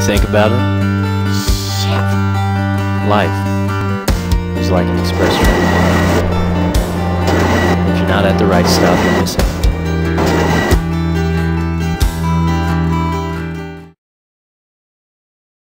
you think about it, life is like an express train. If you're not at the right stop, you're missing.